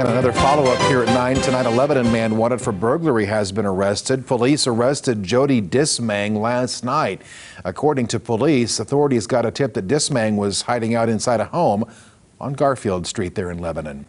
And another follow-up here at 9 tonight. A Lebanon man wanted for burglary has been arrested. Police arrested Jody Dismang last night. According to police, authorities got a tip that Dismang was hiding out inside a home on Garfield Street there in Lebanon.